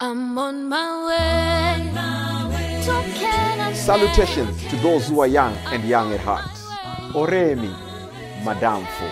I'm on my way. Salutations to those who are young and young at heart. Oremi, Madamfo.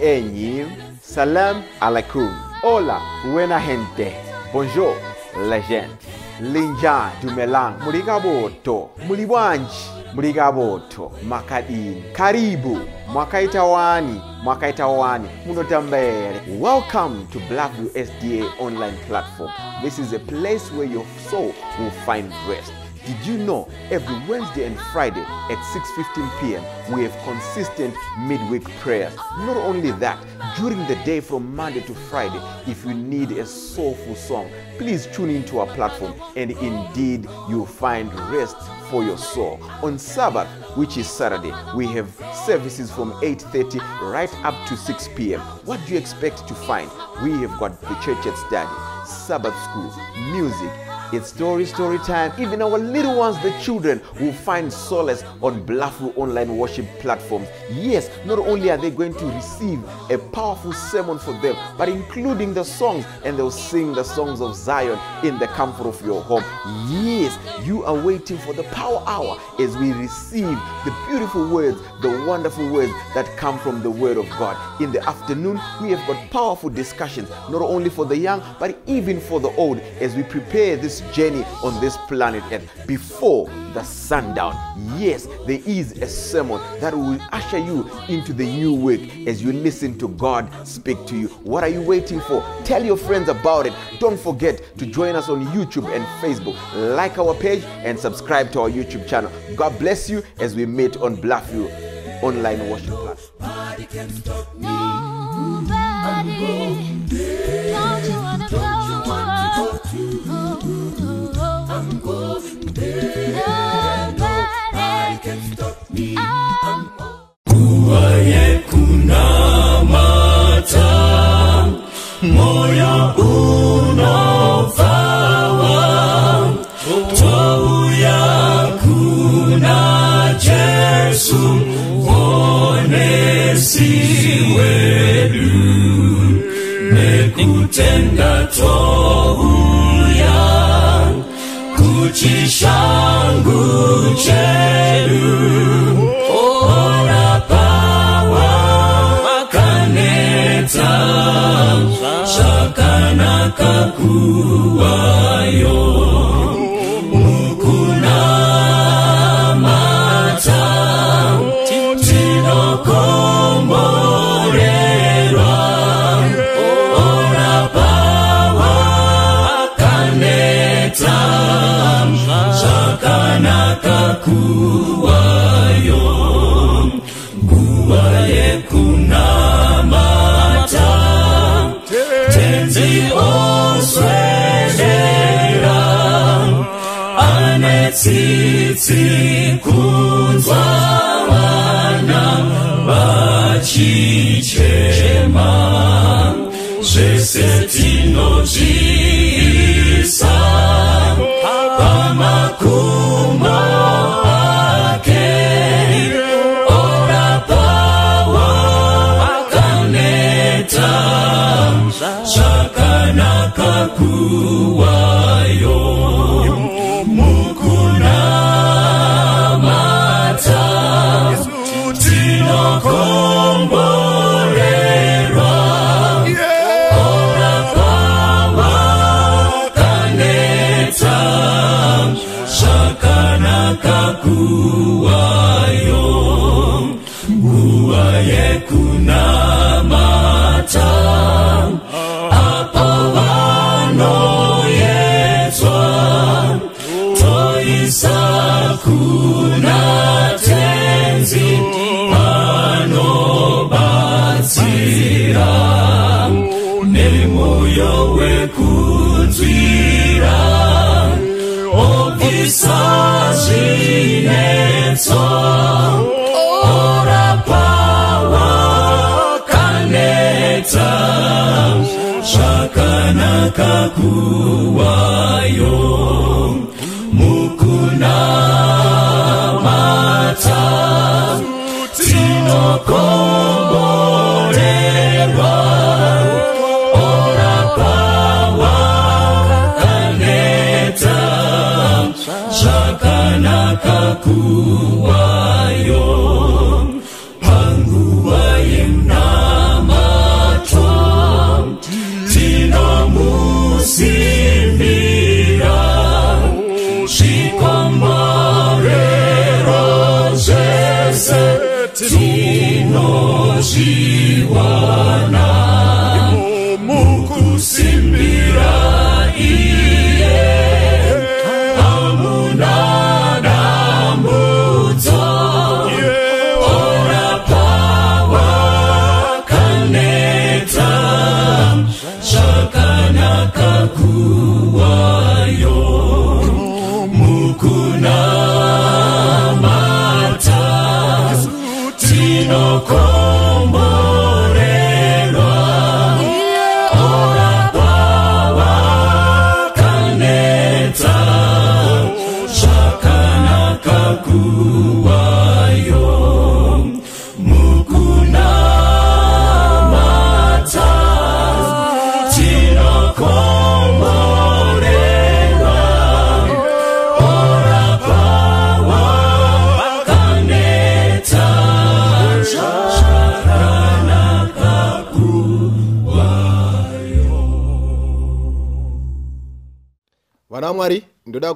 Enyi, Salam alaikum. Hola, buena gente. Bonjour, legend. Linja dumelang. murigaboto, Mulibwanji. Muligaboto. Makadini. Karibu. Mwakaita wani. Mwakaita wani. Munotambere. Welcome to Blackview SDA online platform. This is a place where your soul will find rest. Did you know every Wednesday and Friday at 6:15 p.m. we have consistent midweek prayers? Not only that, during the day from Monday to Friday, if you need a soulful song, please tune into our platform and indeed you'll find rest for your soul. On Sabbath, which is Saturday, we have services from 8:30 right up to 6 p.m. What do you expect to find? We have got the church at study, Sabbath school, music, it's story, story time. Even our little ones, the children, will find solace on Blafu online worship platforms. Yes, not only are they going to receive a powerful sermon for them, but including the songs, and they'll sing the songs of Zion in the comfort of your home. Yes, you are waiting for the power hour as we receive the beautiful words, the wonderful words that come from the Word of God. In the afternoon, we have got powerful discussions, not only for the young, but even for the old, as we prepare this journey on this planet Earth before the sundown. Yes, there is a sermon that will usher you into the new week as you listen to God speak to you. What are you waiting for? Tell your friends about it. Don't forget to join us on YouTube and Facebook. Like our page and subscribe to our YouTube channel. God bless you as we meet on Blackview online worship platform. yakakuwayo tsitsi kunzwa vana vachichema zvese tinozviisa pamakumbo ake ora pawa akaneta zvakanaka kuwayo wakakuwayo mukunamata tinokomborerwa. Orapawa aneta zvakanaka kuwayo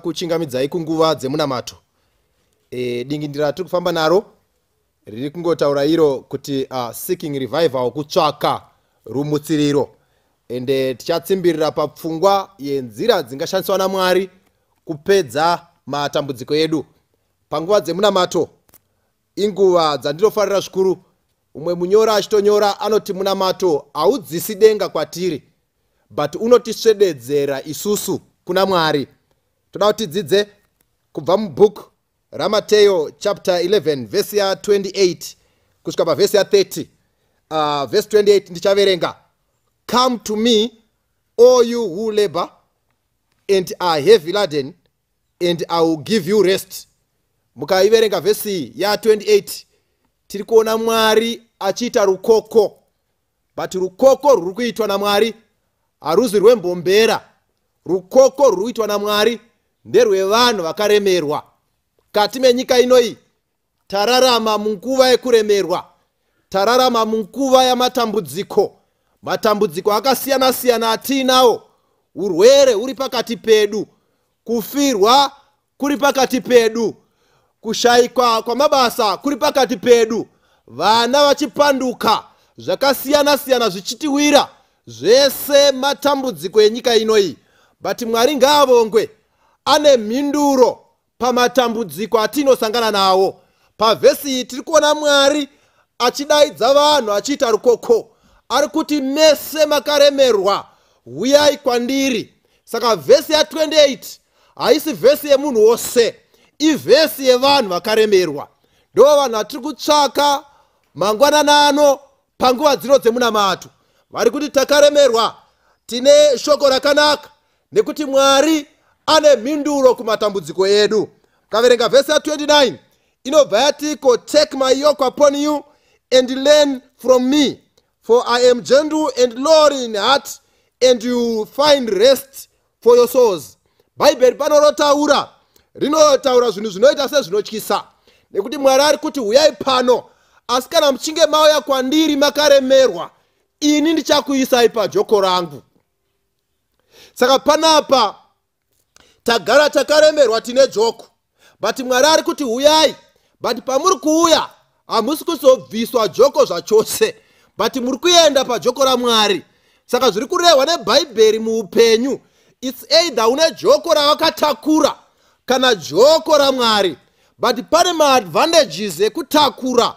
kuchingamidzai kunguva dzemunamato. E, dingindira ratiri kufamba naro. Riri kungotaura iro kuti uh, seeking revival kutsvaka rumutsiriro. Ende tichatsimbirira papfungwa yenzira dzingashandiswa namwari kupedza matambudziko edu. Panguva dzemunamato inguva dzandinofarira zvikuru umwe munyora achitonyora anoti munamato haudzisi denga kwatiri but unotisvededzera isusu kuna mwari toda kuti tidzidze kubva mubhuku ramateyo chapter 11 vhesi ya28 kusvika pavhesi ya30 uh, vhesi 28 ndichaverenga. Come to me all you who labor and are heavy laden and i will give you rest. Mukaiverenga vhesi ya28 tiri kuona mwari achiita rukoko but rukoko rwuri kuitwa namwari haruzi rwembombera. Rukoko rwuri kuitwa namwari nderwevanhu vakaremerwa. Mukati menyika inoyi tararama munguva yekuremerwa tararama munguva yamatambudziko. Matambudziko akasiyana-siyana atiinawo. Urwere huri pakati pedu kufirwa kuri pakati pedu kushayikwa kwamabasa kuri pakati pedu vana vachipanduka zvakasiyana-siyana zvichitiwira. Zvese matambudziko enyika inoyi but mwari ngaavongwe ane mhinduro pamatambudziko atinosangana nawo. Pavhesi iyi tiri kuona mwari achidaidza vanhu achiita rukoko ari kuti mese makaremerwa uyai kwandiri. Saka vhesi ya28 haisi vhesi yemunhu wose ivhesi yevanhu vakaremerwa. Ndo vanhu vatiri kutsvaka mangwanana ano panguva dzino dzemunamato vari kuti takaremerwa tine shoko rakanaka nekuti mwari ane mhinduro kumatambudziko edu. Ukaverenga vhesi ya29 inobva yatiko take my yoke upon you and learn from me for i am gentle and lowly in heart and you find rest for your souls. Bhaibheri pano rotaura rinotaura zvinhu zvinoita sezvinotyisa. Nekuti mwari ari kuti uyai pano asi kana muchinge mauya kwandiri makaremerwa ini ndichakuisai pajoko rangu. Saka panapa tagara takaremerwa tine joko. But mwari ari kuti uyai but pamuri kuuya hamusi kuzobviswa joko zvachose. But muri kuenda pajoko ramwari saka zviri kurehwa nebhaibheri muupenyu its either une joko ravakatakura kana joko ramwari but pane maadvantages ekutakura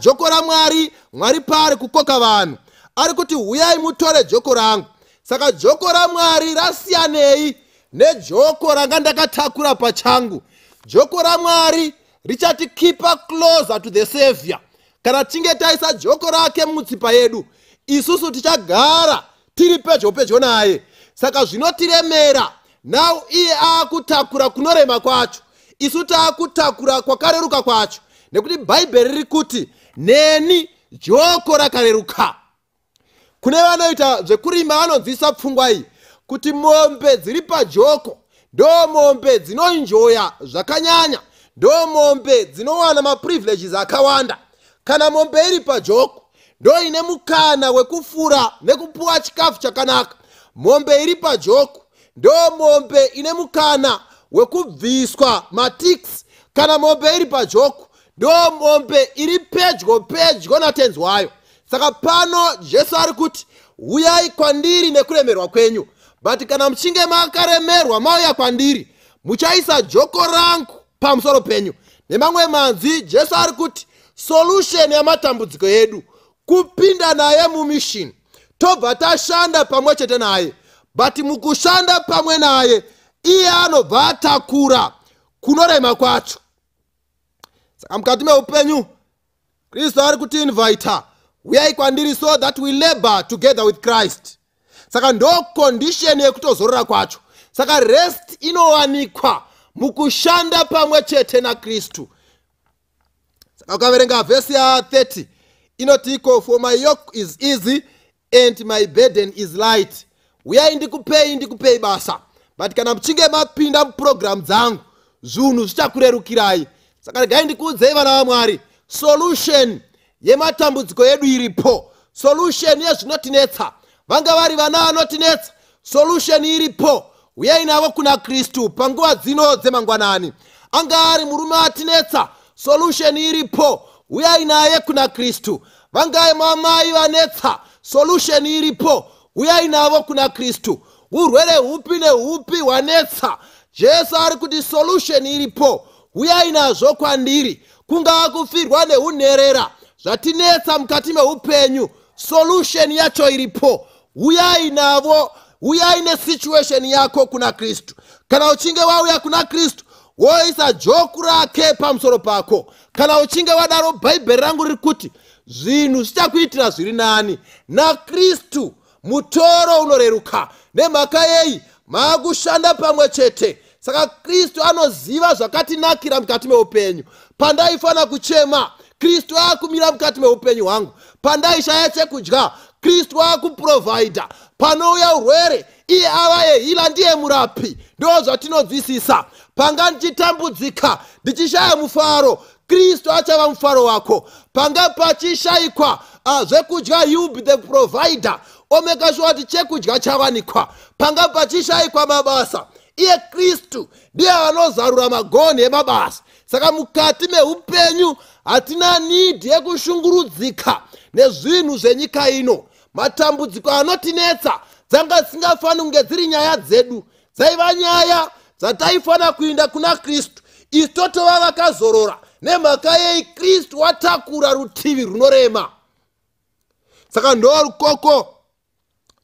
joko ramwari mwari paari kukoka vanhu. Ari kuti uyai mutore joko rangu. Saka joko ramwari rasiyanei nejoko ranga ndakatakura pachangu. Joko ramwari richatikipa closer to the savior. Kana tinge taisa joko rake mutsipa yedu isusu tichagara tiri pedyo pedyo naye. Saka zvinotiremera nau iye aakutakura kunorema kwacho. Isu taakutakura kwakareruka kwacho. Nekuti bhaibheri riri kuti neni joko rakareruka. Kune vanoita zvekurima vanonzwisa pfungwa iyi kuti mombe dziri pajoko ndo mombe dzinonjoya zvakanyanya ndo mombe dzinowana maprivileges akawanda. Kana mombe iri pajoko ndo ine mukana wekufura nekupuwa chikafu chakanaka. Mombe iri pajoko ndo mombe ine mukana wekubviswa matix kana mombe iri pajoko ndo mombe iri pedyo pedyo natenzi wayo. Saka pano jesu ari kuti uyai kwandiri nekuremerwa kwenyu but kana muchinge makaremerwa mauya kwandiri muchaisa joko rangu pamusoro penyu. Nemamwe manzi jesu ari kuti solution yamatambudziko edu kupinda naye mumishini tobva tashanda pamwe chete naye. But mukushanda pamwe naye iye anobva atakura kunorema kwacho. Saka mukati meupenyu kristu ari kutiinvita uyai kwandiri so that we labor together with christ saka ndo kondisheni yekutozorora kwacho. Saka rest inowanikwa mukushanda pamwe chete nakristu saka ukaverenga vhesi ya30 inoti iko for my yoke is easy and my burden is light. Uyai ndikupei ndikupei basa. But kana muchinge mapinda mupurogiramu dzangu zvinhu zvichakurerukirai. Saka regai ndikuudzei vana vamwari solution yematambudziko edu iripo. Solution yezvinotinetsa vanga vari vana vanotinetsa. Solution iripo. Uyai navo kuna kristu panguva dzino dzemangwanani. Anga ari murume atinetsa. Solution iripo. Uyai naye kuna kristu. Vangai mamai vanetsa. Solution iripo. Uyai navo kuna kristu. Urwere hupi nehupi hwanetsa jesu ari kuti solution iripo. Uyai nazvo kwandiri. Kungaa kufirwa neunherera zvatinetsa mukati meupenyu. Solution yacho iripo uyai navo uyai nesituation yako kuna kristu. Kana uchinge wauya kuna kristu woisa joku rake pamusoro pako. Kana uchinge wadaro bhaibheri rangu riri kuti zvinhu zvichakuitira zviri nani. Nakristu mutoro unoreruka. Nemhaka yei maakushanda pamwe chete. Saka kristu anoziva zvakatinakira mukati meupenyu. Pandaifanira kuchema kristu aakumira mukati meupenyu hwangu. Pandaishaya chekudya kristu aakuprovhaidha panouya urwere iye ava yehila ndiye murapi. Ndo zvatinobvisisa panga ndichitambudzika ndichishaya mufaro kristu achava mufaro wako. Panga pachishayikwa uh, zvekudya you be the provider. Omeka sure kuti chekudya chawanikwa panga pachishayikwa mabasa iye kristu ndiye anozarura magonhi emabasa. Saka mukati meupenyu hatina nidhi yekushungurudzika nezvinhu zvenyika ino. Matambudziko anotinetsa dzanga dzisingafaniri kunge dziri nyaya dzedu dzaiva nyaya dzataifanira kuinda kuna kristu. Isu totova vakazorora nemhaka yei kristu watakura rutivi runorema. Saka ndo rukoko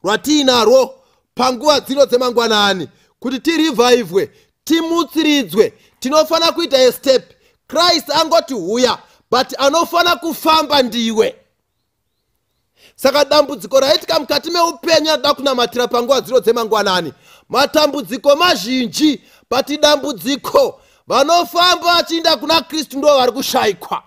rwatiinarwo panguva dzino dzemangwanani kuti tirivhaivhwe timutsiridzwe. Tinofanira kuita estep kristu angoti huya but anofanira kufamba ndiwe saka dambudziko raitika mukati meupenyu anoda kunamatira panguva dzino dzemangwanani. Matambudziko mazhinji but dambudziko vanofamba vachiinda kuna kristu ndo vari kushayikwa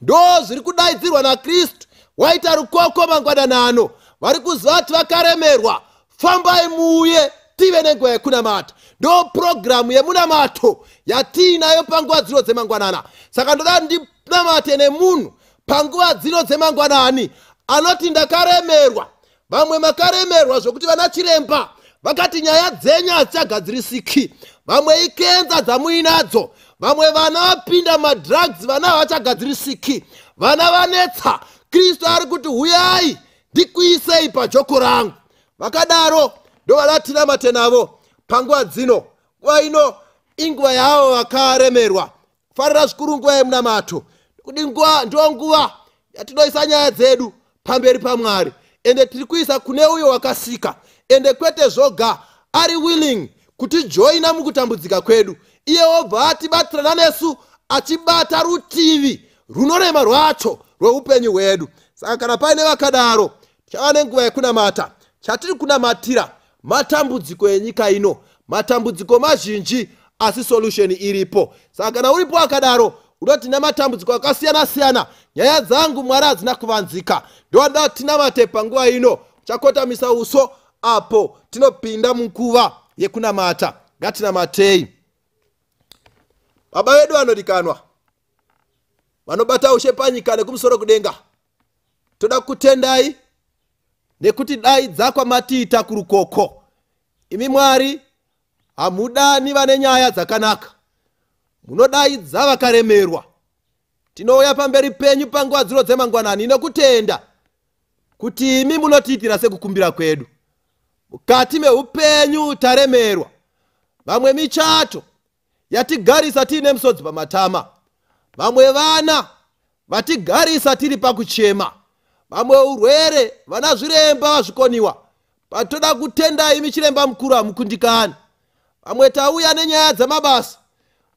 ndo zviri kudaidzirwa nakristu waita rukoko mangwanani ano. Vari kuziva kuti vakaremerwa fambai muuye tive nenguva yekunamata. Ndo purogiramu yemunamato yatiinayo panguva dzino dzemangwanana. Saka ndoda ndinamate nemunhu panguva dzino dzemangwanani anoti ndakaremerwa. Vamwe makaremerwa zvokuti vana chiremba vakati nyaya dzenyu hadzichagadzirisiki. Vamwe ikenza dzamuinadzo. Vamwe vana vapinda madrugs vana havachagadzirisiki. Vana vanetsa. Kristu ari kuti huyai ndikuisei pajoko rangu. Vakadaro ndo vanatinamate navo panguva dzino nguva ino inguva yavo vakaremerwa. Kufarira zvikuru nguva yemunamato. Kuti nguva ndo nguva yatinoisa nyaya dzedu pamberi pamwari. Ende tiri kuisa kune uyo wakasika. Ende kwete zvoga ari willing kutijoina mukutambudzika kwedu. Iye wobva atibatirana nesu achibata rutivi runorema rwacho rweupenyu hwedu. Saka kana paine vakadaro tichava nenguva yekunamata. Chatiri kunamatira matambudziko enyika ino matambudziko mazhinji asi solution iripo. Saka kana uripo akadaro unoti nematambudziko akasiyana-siyana nyaya dzangu mwari hadzina kuvanzika. Ndoda tinamate panguva ino chakotamisa uso apo tinopinda munguva yekunamata. Ngatinamatei baba vedu vanodikanwa vanobata ushe panyika nekumusoro kudenga toda kutendai nekuti dai dzakwamatiita kurukoko. Imi mwari hamudani vane nyaya dzakanaka. Munodaidza vakaremerwa tinouya pamberi penyu panguva dzino dzemangwanani nokutenda kuti imi munotiitira sekukumbira kwedu. Mukati meupenyu taremerwa vamwe michato yatigarisa tiine misodzi pamatama vamwe vana vatigarisa tiri pakuchema vamwe urwere vana zviremba vazvikoniwa patoda kutenda imi chiremba mukuru hamukundikani vamwe tauya nenyaya dzamabasa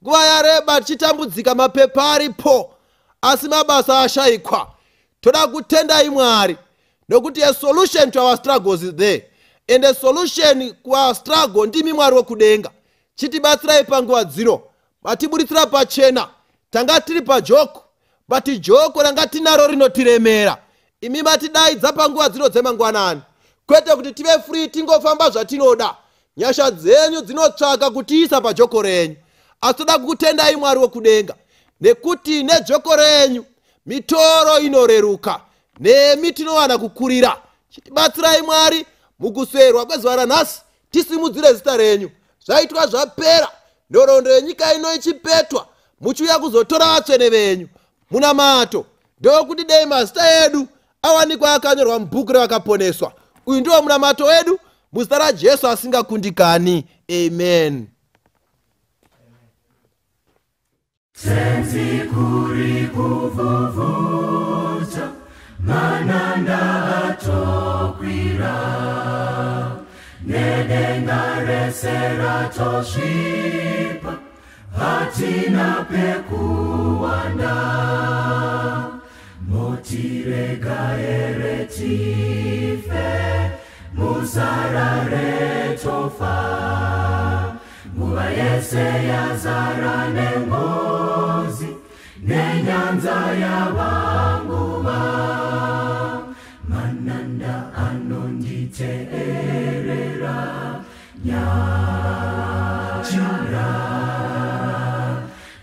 nguva yareba tichitambudzika mapepa aripo asi mabasa ashayikwa toda kutendai mwari nokuti a solution to our struggles is there. And a solution kuour struggle ndimi mwari wokudenga. Chitibatsirai panguva dzino matiburitsira pachena tanga tiri pajoko but joko ranga tinaro rinotiremera. Imi matidaidza panguva dzino dzemangwanani. Kwete kuti tive free tingofamba zvatinoda. Nyasha dzenyu dzinotsvaka kutiisa pajoko renyu. Asi toda kukutendai mwari wokudenga nekuti nejoko renyu mitoro inoreruka nemi tinowana kukurira. Chitibatsirai mwari mukusverwa kwezuva ranhasi tisimudzire zita renyu. Zvaitwa zvapera nhoroondo yenyika ino ichipetwa muchiuya kuzotora vatsvene venyu. Muna mato ndokuti dei mazita edu awanikwa akanyorwa mubhuku revakaponeswa. Uyu ndiwo munamato wedu muzita rajesu asingakundikani. Amen tenzi kuri kuvuvuta mananda atokwira. Nedenga rese ratosvipa hatina pekuwanda. Motirega ere tife muzara retofa nguva yese yazara nengozi nenyanza yavanguva mananda anonditeerera nyachira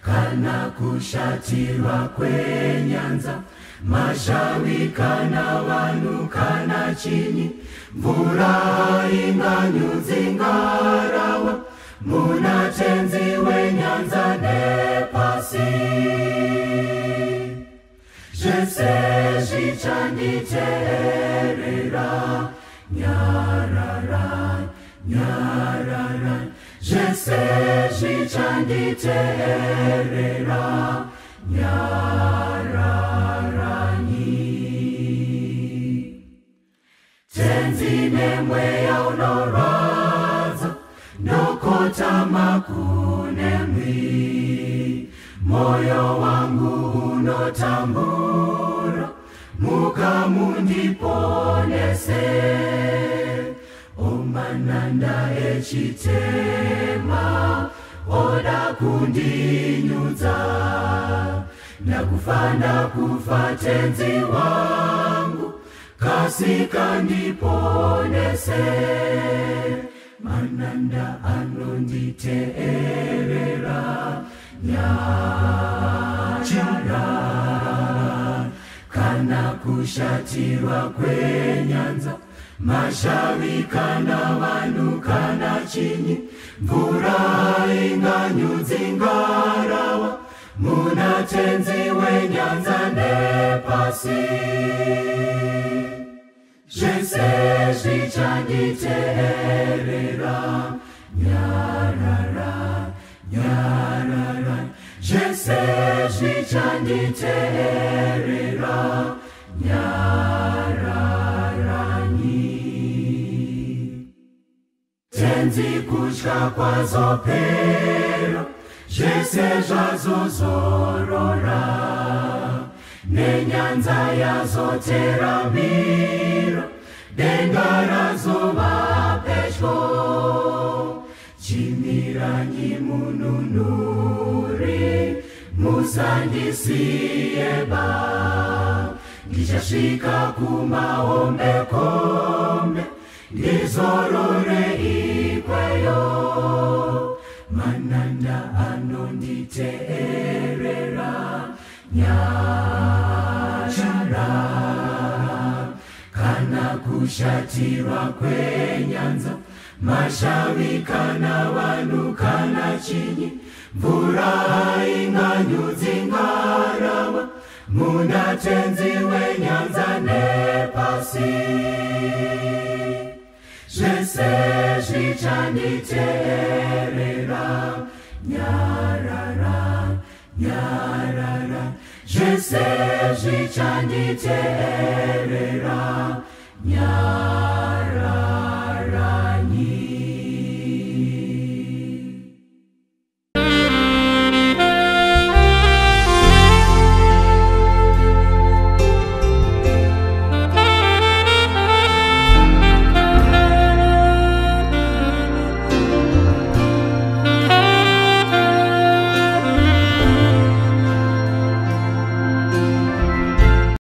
kana kushatirwa kwenyanza mashawi kana vanhu kana chinyi mvura inganyudzingarava muna tenzi wenyanza nepasi zvese zvichanditeerera nyarara nyarara zvese zvichanditeerera nyararanyi tenzi nemweya unorwadza ndokotama kunemwi moyo wangu unotambura mukamundiponese omananda echitema oda kundinyudza ndakufa ndakufa tenzi wangu kasika ndiponese mananda anonditeerera nyachira kana kushatirwa kwenyanza mashavi kana vanhu kana chinyi mvura inganyudzingarava muna tenzi wenyanza nepasi. Zvese zvichanditeerera nyarara nyarara zvese zvichanditeerera nyararanyi tenzi kutya kwazopera zvese zvazozorora. Nenyanza yazoteramira denga razova pedyo chimiranyi mununuri musandisiye ba ndichasvika kumaombekombe ndizorore ikweyo. Mananda anonditeerera nyashara kana kushatirwa kwenyanza mashavi kana vanhu kana chinyi mvura inganyudzi ngarava muna tenzi wenyanza nepasi. Zvese zvichanditeerera nyarara nyarara. Zvese zvichanditeerera nyarara